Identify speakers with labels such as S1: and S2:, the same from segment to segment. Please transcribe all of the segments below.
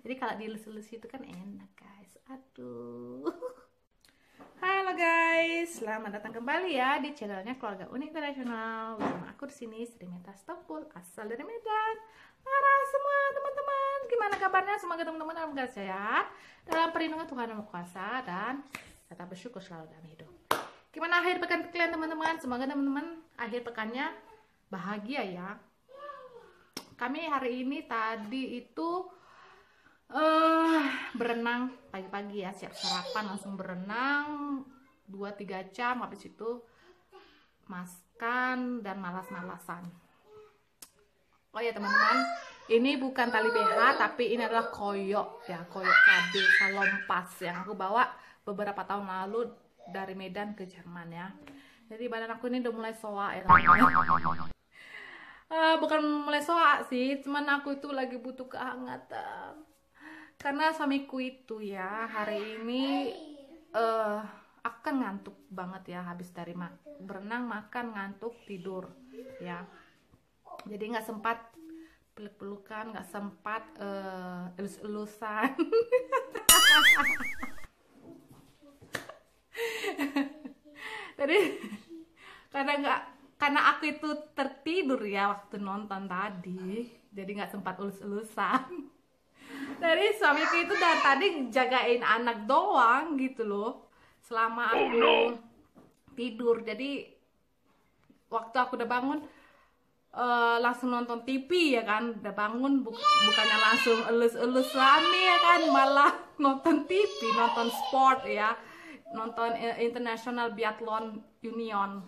S1: jadi kalau dilus-lus itu kan enak guys aduh Halo guys, selamat datang kembali ya di channelnya Keluarga Unik Internasional. Bersama aku di sini Sri Meta asal dari Medan. Para semua teman-teman, gimana kabarnya? Semoga teman-teman dalam keadaan sehat, dalam perlindungan Tuhan Yang Kuasa dan tetap bersyukur selalu dalam hidup. Gimana akhir pekan kalian teman-teman? Semoga teman-teman akhir pekannya bahagia ya. Kami hari ini tadi itu uh, berenang pagi-pagi ya siap sarapan langsung berenang 2-3 jam habis itu maskan dan malas-malasan. Oh ya teman-teman ini bukan tali BH tapi ini adalah koyok ya koyok cabai salompas yang aku bawa beberapa tahun lalu dari Medan ke Jerman ya. Jadi badan aku ini udah mulai soa ya teman-teman. Uh, bukan mulai soa sih cuman aku itu lagi butuh kehangatan karena suamiku itu ya hari ini uh, aku kan ngantuk banget ya habis dari ma berenang makan ngantuk tidur ya. Jadi nggak sempat peluk-pelukan nggak sempat uh, elus-elusan jadi karena nggak karena aku itu tertidur ya waktu nonton tadi jadi nggak sempat elus-elusan dari suamiku itu dari tadi jagain anak doang gitu loh. Selama oh, aku oh, no. tidur. Jadi waktu aku udah bangun uh, langsung nonton TV ya kan. Udah bangun bu bukannya langsung elus-elus suami ya kan. Malah nonton TV nonton sport ya. Nonton International Biathlon Union.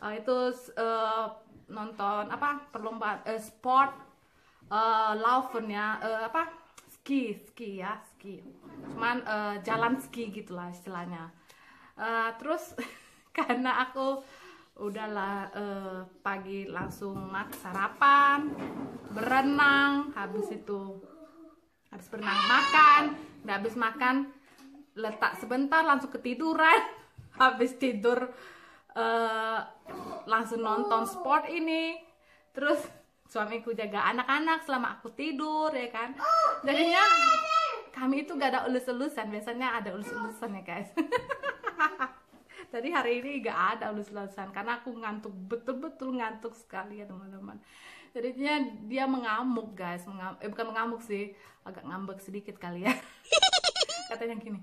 S1: Uh, itu uh, nonton apa? Perlombaan uh, sport uh, laufen ya. Uh, apa ski ski ya ski. Cuman uh, jalan ski gitulah istilahnya. Uh, terus karena aku udahlah uh, pagi langsung mak sarapan berenang habis itu habis berenang makan udah habis makan letak sebentar langsung ketiduran. Habis tidur uh, langsung nonton sport ini. Terus suamiku jaga anak-anak selama aku tidur ya kan? Jadinya kami itu gak ada ulus-ulusan biasanya ada ulus-ulusan ya guys. Tadi hari ini gak ada ulus-ulusan karena aku ngantuk betul-betul ngantuk sekali ya teman-teman. Jadinya dia mengamuk guys Mengam eh bukan mengamuk sih agak ngambek sedikit kali ya. Katanya gini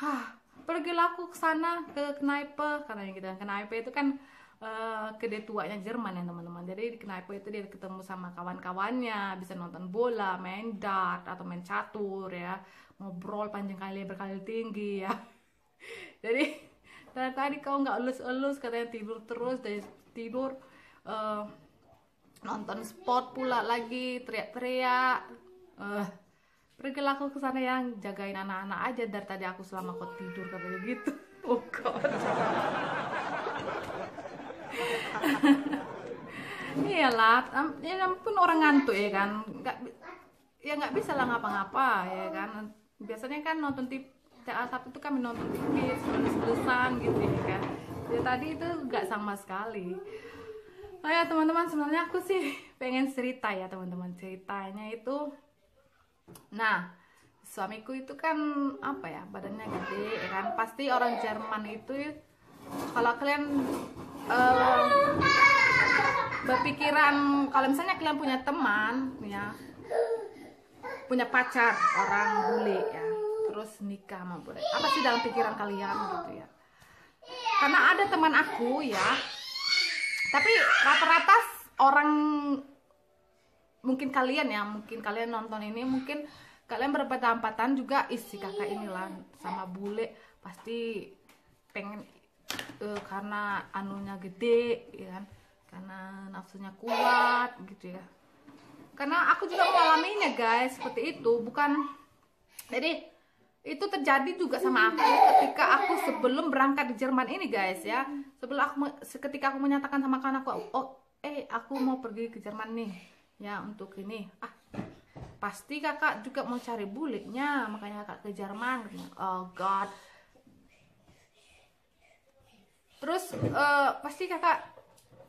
S1: hah pergilah aku ke sana ke knaipe katanya gitu. Knaipe itu kan uh, kedai tuanya Jerman ya teman-teman. Jadi di Knaipe itu dia ketemu sama kawan-kawannya bisa nonton bola main dart atau main catur ya. Ngobrol panjang kali berkali tinggi ya. Jadi dari tadi kau nggak elus-elus katanya tidur terus dari tidur uh, nonton sport pula lagi teriak-teriak. Uh, pergi aku ke sana yang jagain anak-anak aja dari tadi aku selama kau tidur katanya gitu. Oh god iyalah ya pun orang ngantuk ya kan. Nggak ya nggak bisa lah ngapa-ngapa ya kan. Biasanya kan nonton tip TA satu itu kami nonton TV sebelum gitu ya kan. Ya tadi itu nggak sama sekali. Oh ya teman-teman sebenarnya aku sih pengen cerita ya teman-teman. Ceritanya itu nah suamiku itu kan apa ya badannya gede ya kan. Pasti orang Jerman itu kalau kalian berpikiran kalau misalnya kalian punya teman ya punya pacar orang bule ya terus nikah sama bule. Apa sih dalam pikiran kalian gitu ya? Karena ada teman aku ya tapi rata-rata orang mungkin kalian ya mungkin kalian nonton ini mungkin kalian berpedapatan juga isi kakak inilah sama bule pasti pengen uh, karena anunya gede ya kan? Karena nafsunya kuat gitu ya. Karena aku juga mengalaminya guys seperti itu. Bukan jadi itu terjadi juga sama aku ketika aku sebelum berangkat di Jerman ini guys ya. Sebelum aku ketika aku menyatakan sama kawan aku oh eh aku mau pergi ke Jerman nih ya untuk ini. Ah pasti kakak juga mau cari buliknya makanya kakak ke Jerman oh god terus uh, pasti kakak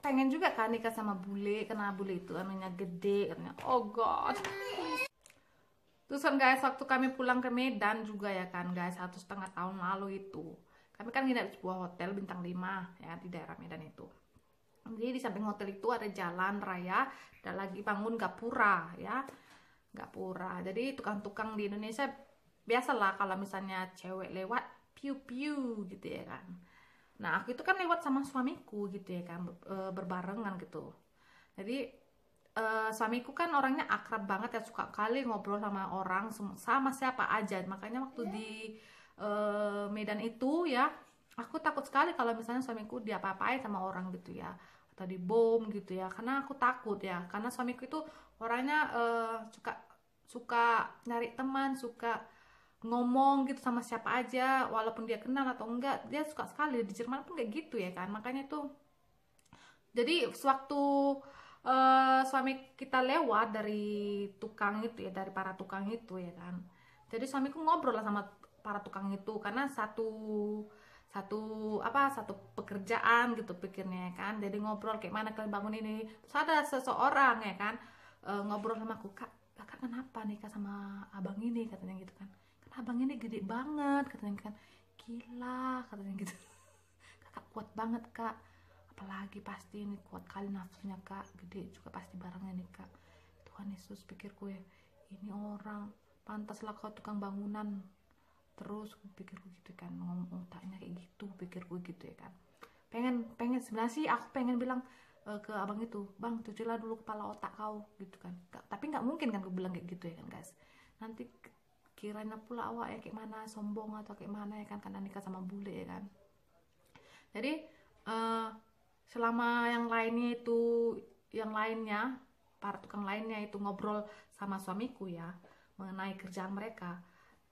S1: pengen juga kan nikah sama bule karena bule itu anunya gede katanya oh god. Terus kan guys waktu kami pulang ke Medan juga ya kan guys satu setengah tahun lalu itu. Kami kan nginep di sebuah hotel bintang 5 ya di daerah Medan itu. Jadi di samping hotel itu ada jalan raya dan lagi bangun gapura ya gapura. Jadi tukang-tukang di Indonesia biasalah kalau misalnya cewek lewat piu piu gitu ya kan nah aku itu kan lewat sama suamiku gitu ya kan berbarengan gitu. Jadi uh, suamiku kan orangnya akrab banget ya suka kali ngobrol sama orang sama siapa aja. Makanya waktu di uh, Medan itu ya aku takut sekali kalau misalnya suamiku dia apa-apain sama orang gitu ya atau di bom gitu ya. Karena aku takut ya karena suamiku itu orangnya uh, suka suka nyari teman suka ngomong gitu sama siapa aja walaupun dia kenal atau enggak dia suka sekali. Di Jerman pun kayak gitu ya kan. Makanya itu jadi sewaktu uh, suami kita lewat dari tukang itu ya dari para tukang itu ya kan. Jadi suamiku ngobrol lah sama para tukang itu karena satu satu apa satu pekerjaan gitu pikirnya ya kan. Jadi ngobrol kayak mana kalian bangun ini? Terus ada seseorang ya kan e, ngobrol sama aku kak kakak kenapa nikah sama abang ini? Katanya gitu kan abang ini gede banget katanya kan. Gila katanya gitu. Kakak kuat banget kak. Apalagi pasti ini kuat kali nafsunya kak. Gede juga pasti barangnya nih kak. Tuhan Yesus pikirku ya ini orang pantaslah kau tukang bangunan. Terus pikirku gitu kan ngomong tanya kayak gitu pikirku gitu ya kan pengen pengen sebenarnya sih aku pengen bilang uh, ke abang itu bang cucilah dulu kepala otak kau gitu kan. Tapi nggak mungkin kan aku bilang kayak gitu ya kan guys. Nanti kiranya pula awak ya kayak mana sombong atau kayak mana ya kan karena nikah sama bule ya kan? Jadi uh, selama yang lainnya itu yang lainnya para tukang lainnya itu ngobrol sama suamiku ya mengenai kerjaan mereka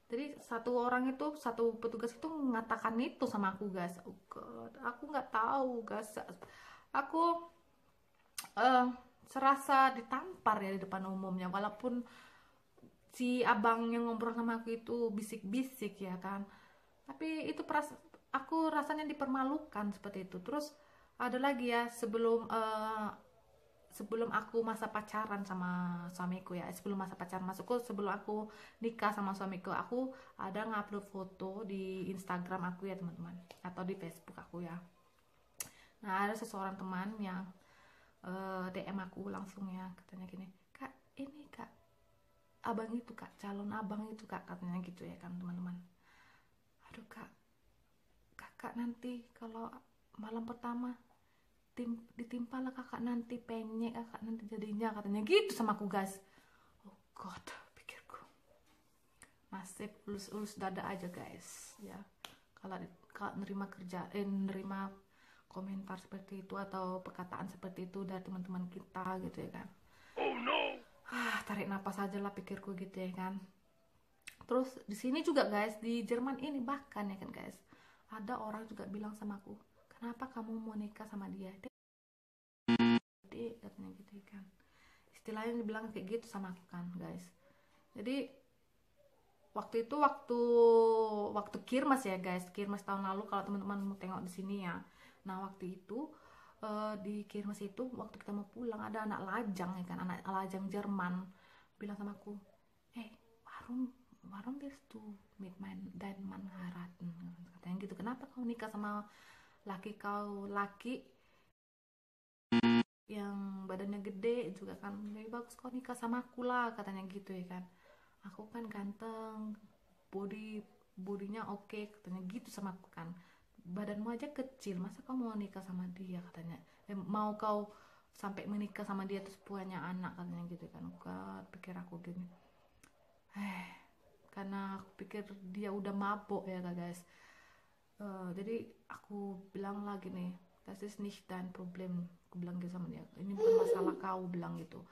S1: jadi satu orang itu satu petugas itu mengatakan itu sama aku guys oh God, aku nggak tahu guys aku uh, serasa ditampar ya di depan umumnya walaupun si abang yang ngobrol sama aku itu bisik-bisik ya kan. Tapi itu peras aku rasanya dipermalukan seperti itu. Terus ada lagi ya sebelum uh, sebelum aku masa pacaran sama suamiku ya sebelum masa pacaran masukku sebelum aku nikah sama suamiku aku ada ngupload foto di Instagram aku ya teman-teman atau di Facebook aku ya. Nah ada seseorang teman yang uh, eh, DM aku langsung ya katanya gini kak ini kak abang itu kak. Calon abang itu kak katanya gitu ya kan teman-teman. Aduh kak. Kakak nanti kalau malam pertama tim ditimpa lah kakak nanti penyek kakak nanti jadinya katanya gitu sama aku guys. Oh god pikirku. Nasib ulus-ulus dada aja guys ya. Kalau kalau nerima kerja eh nerima komentar seperti itu atau perkataan seperti itu dari teman-teman kita gitu ya kan tarik napas aja lah pikirku gitu ya kan. Terus di sini juga guys di Jerman ini bahkan ya kan guys ada orang juga bilang sama aku kenapa kamu mau nikah sama dia? Gede katanya gitu kan. Istilahnya dibilang kayak gitu sama aku kan guys. Jadi waktu itu waktu waktu kirmas ya guys kirmas tahun lalu kalau teman-teman mau tengok di sini ya. Nah waktu itu uh, di kirmas itu waktu kita mau pulang ada anak lajang ya kan anak lajang Jerman bilang sama aku eh warum warum bist du mit mein dan man heiraten katanya gitu kenapa kau nikah sama laki kau laki yang badannya gede juga kan? Lebih bagus kau nikah sama aku lah katanya gitu ya kan. Aku kan ganteng body bodinya oke okay, katanya gitu sama aku kan. Badanmu aja kecil masa kau mau nikah sama dia? katanya. Eh, mau kau sampai menikah sama dia terus punya anak katanya gitu kan. God pikir aku gini. Eh karena aku pikir dia udah mabok ya guys. Uh, jadi aku bilang lagi nih das ist nicht dein Problem. Aku bilang gitu sama dia. Ini bukan masalah kau bilang gitu.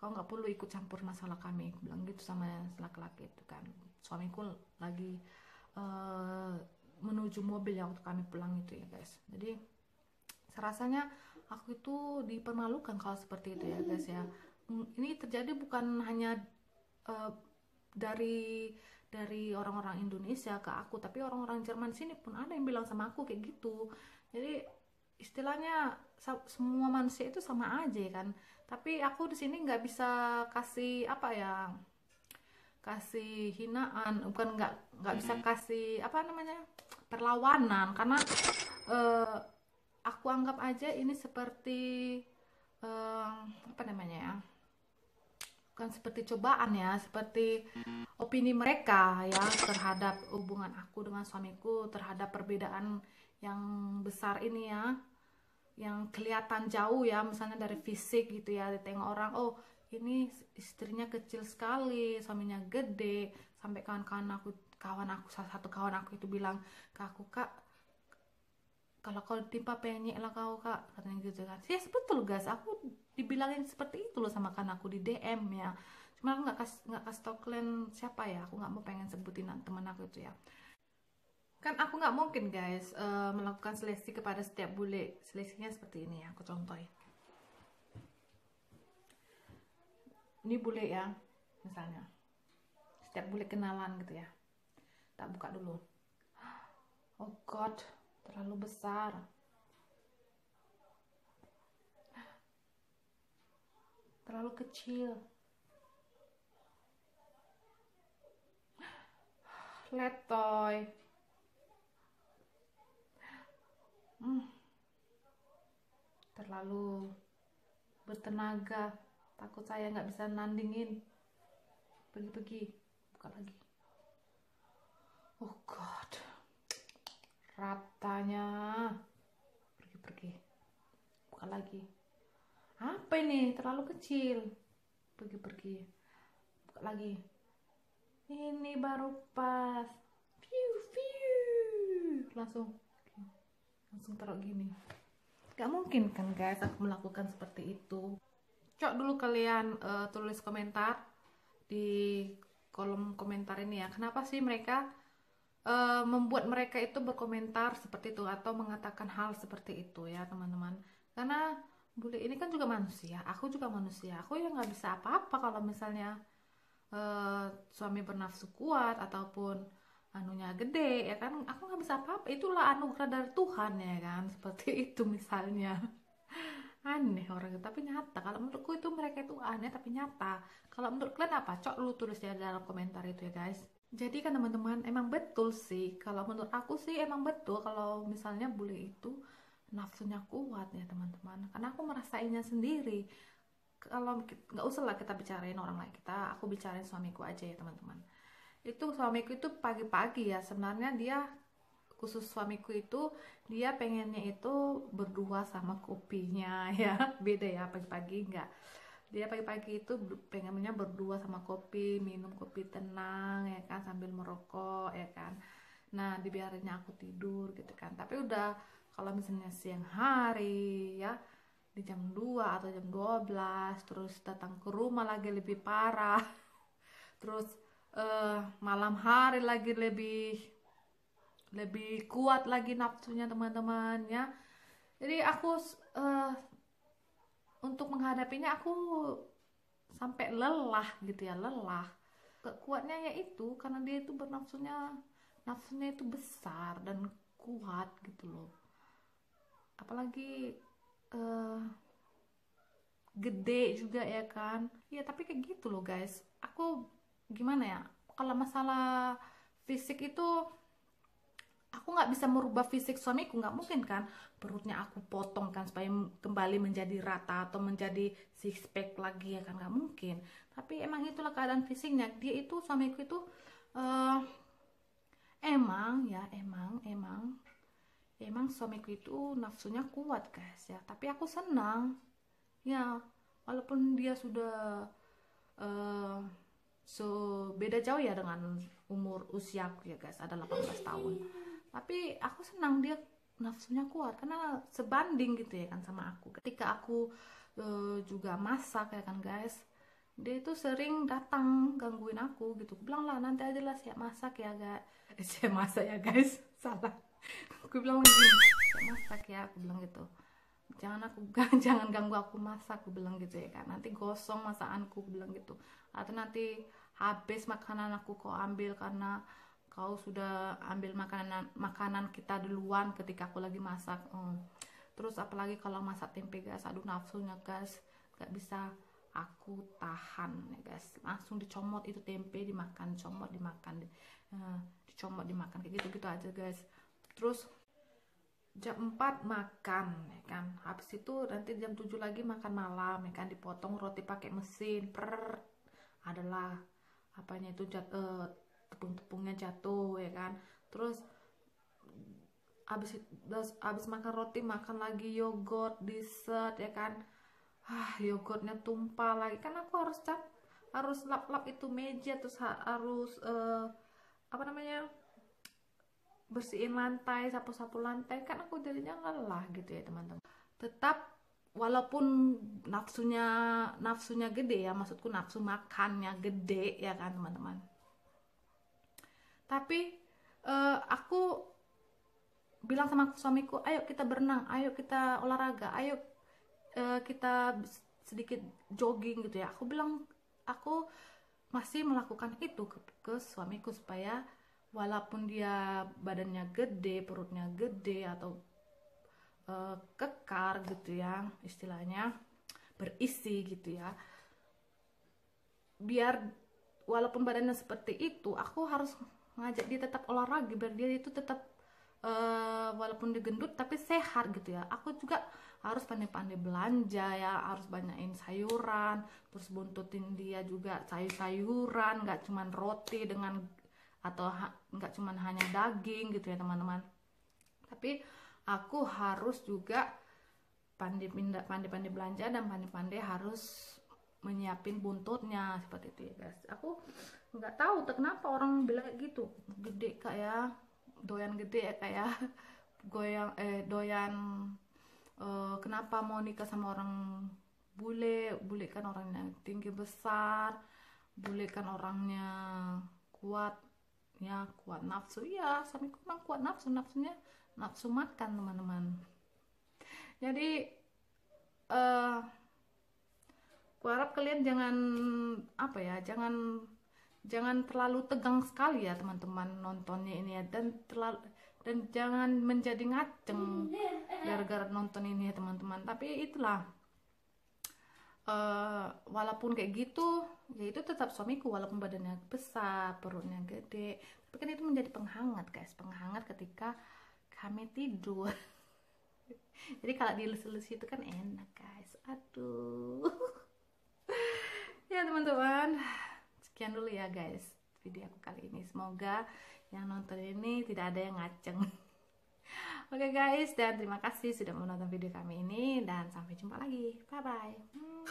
S1: Kau nggak perlu ikut campur masalah kami aku bilang gitu sama laki-laki itu kan. Suamiku lagi uh, menuju mobil ya waktu kami pulang itu ya guys. Jadi serasanya aku itu dipermalukan kalau seperti itu ya guys ya. Mm, ini terjadi bukan hanya uh, dari dari orang-orang Indonesia ke aku tapi orang-orang Jerman sini pun ada yang bilang sama aku kayak gitu. Jadi istilahnya semua manusia itu sama aja kan. Tapi aku di sini nggak bisa kasih apa ya kasih hinaan bukan nggak nggak bisa kasih apa namanya perlawanan. Karena uh, aku anggap aja ini seperti uh, apa namanya ya bukan seperti cobaan ya seperti opini mereka ya terhadap hubungan aku dengan suamiku terhadap perbedaan yang besar ini ya yang kelihatan jauh ya misalnya dari fisik gitu ya ditengok orang oh ini istrinya kecil sekali suaminya gede sampai kawan-kawan aku kawan aku salah satu kawan aku itu bilang ke aku kak kalau kau timpa penyek lah kau kak katanya gitu kan. Ya betul guys aku dibilangin seperti itu loh sama kan aku di DM ya. Cuma aku nggak kas nggak kasih tau kalian siapa ya. Aku nggak mau pengen sebutin teman aku itu ya. Kan aku nggak mungkin guys uh, melakukan seleksi kepada setiap bule. Seleksinya seperti ini ya aku contohin. Ini bule ya misalnya. Setiap bule kenalan gitu ya. Tak buka dulu. Oh god terlalu besar. Terlalu kecil. Letoy hmm. terlalu bertenaga. Takut saya nggak bisa nandingin. Pergi-pergi. Buka lagi. Oh god ratanya. Pergi-pergi. Buka lagi. Apa ini? Terlalu kecil. Pergi-pergi. Buka lagi. Ini baru pas. View view langsung. Langsung taruh gini. Gak mungkin kan guys aku melakukan seperti itu. Cok dulu kalian uh, tulis komentar di kolom komentar ini ya. Kenapa sih mereka uh, membuat mereka itu berkomentar seperti itu atau mengatakan hal seperti itu ya teman-teman. Karena bule ini kan juga manusia aku juga manusia. Aku ya nggak bisa apa-apa kalau misalnya uh, suami bernafsu kuat ataupun anunya gede ya kan? Aku nggak bisa apa-apa. Itulah anugerah dari Tuhan ya kan? Seperti itu misalnya. Aneh orang tapi nyata. Kalau menurutku itu mereka itu aneh tapi nyata. Kalau menurut kalian apa? Cok lu tulis ya dalam komentar itu ya guys jadi kan teman-teman emang betul sih. Kalau menurut aku sih emang betul kalau misalnya bule itu nafsunya kuat ya teman-teman. Karena aku merasainnya sendiri. Kalau nggak usah lah kita bicarain orang lain kita aku bicarain suamiku aja ya teman-teman. Itu suamiku itu pagi-pagi ya sebenarnya dia khusus suamiku itu dia pengennya itu berdua sama kopinya ya. Beda ya pagi-pagi enggak dia pagi-pagi itu pengennya berdua sama kopi minum kopi tenang ya kan sambil merokok ya kan. Nah dibiarinnya aku tidur gitu kan. Tapi udah kalau misalnya siang hari ya di jam 2 atau jam 12 terus datang ke rumah lagi lebih parah. Terus uh, malam hari lagi lebih lebih kuat lagi nafsunya teman-teman ya. Jadi aku uh, untuk menghadapinya aku sampai lelah gitu ya lelah. Kekuatnya yaitu karena dia itu bernafsunya nafsunya itu besar dan kuat gitu loh. Apalagi uh, gede juga ya kan. Ya tapi kayak gitu loh guys. Aku gimana ya? Kalau masalah fisik itu aku nggak bisa merubah fisik suamiku nggak mungkin kan? Perutnya aku potong kan supaya kembali menjadi rata atau menjadi six pack lagi ya kan? Nggak mungkin. Tapi emang itulah keadaan fisiknya. Dia itu suamiku itu uh, emang ya emang emang emang suamiku itu nafsunya kuat guys ya. Tapi aku senang. Ya walaupun dia sudah uh, so beda jauh ya dengan umur usiaku ya guys ada 18 tahun tapi aku senang dia nafsunya kuat karena sebanding gitu ya kan sama aku. Ketika aku uh, juga masak ya kan guys dia itu sering datang gangguin aku gitu. Aku bilang lah nanti aja lah siap masak ya gak eh, siap masak ya guys. Salah. Aku bilang gini siap masak ya. Aku bilang gitu. Jangan aku jangan ganggu aku masak aku bilang gitu ya kan. Nanti gosong masakanku aku bilang gitu. Atau nanti habis makanan aku kau ambil karena kau sudah ambil makanan makanan kita duluan ketika aku lagi masak. Hmm. terus apalagi kalau masak tempe gas aduh nafsunya gas gak bisa aku tahan ya guys. Langsung dicomot itu tempe dimakan comot dimakan uh, dicomot dimakan. Kayak gitu gitu aja guys. Terus jam 4 makan ya kan. Habis itu nanti jam 7 lagi makan malam ya kan. Dipotong roti pakai mesin. Per adalah apanya itu jat, uh, tepung-tepungnya jatuh ya kan? Terus habis habis makan roti makan lagi yogurt dessert ya kan? Ah yogurtnya tumpah lagi. Kan aku harus cap harus lap-lap itu meja terus harus uh, apa namanya bersihin lantai sapu-sapu lantai. Kan aku jadinya lelah gitu ya teman-teman. Tetap walaupun nafsunya nafsunya gede ya maksudku nafsu makannya gede ya kan teman-teman tapi uh, aku bilang sama suamiku ayo kita berenang ayo kita olahraga ayo uh, kita sedikit jogging gitu ya. Aku bilang aku masih melakukan itu ke, ke suamiku supaya walaupun dia badannya gede perutnya gede atau uh, kekar gitu ya istilahnya berisi gitu ya biar walaupun badannya seperti itu aku harus ngajak dia tetap olahraga biar dia itu tetap uh, walaupun digendut tapi sehat gitu ya. Aku juga harus pandai-pandai belanja ya harus banyakin sayuran terus buntutin dia juga sayur-sayuran nggak cuman roti dengan atau nggak cuman hanya daging gitu ya teman-teman. Tapi aku harus juga pandai-pandai belanja dan pandai-pandai harus menyiapin buntutnya seperti itu ya guys. Aku nggak tahu kenapa orang bilang gitu. Gede kayak doyan gede ya kayak goyang eh doyan uh, kenapa mau nikah sama orang bule? Bule kan orangnya tinggi besar. Bule kan orangnya kuat. Ya kuat nafsu. Ya suamiku memang kuat nafsu. Nafsunya nafsu makan teman-teman. Jadi uh, harap kalian jangan apa ya jangan jangan terlalu tegang sekali ya teman-teman nontonnya ini ya. Dan terlalu dan jangan menjadi ngaceng gara-gara nonton ini ya teman-teman. Tapi itulah. Uh, walaupun kayak gitu ya itu tetap suamiku walaupun badannya besar perutnya gede. Tapi kan itu menjadi penghangat guys. Penghangat ketika kami tidur. Jadi kalau dilus-lus itu kan enak guys. Aduh. Ya teman-teman sekian dulu ya guys video aku kali ini semoga yang nonton ini tidak ada yang ngaceng Oke okay guys, dan terima kasih sudah menonton video kami ini dan sampai jumpa lagi. Bye bye.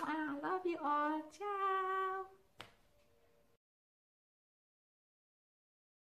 S1: I love you all. Ciao.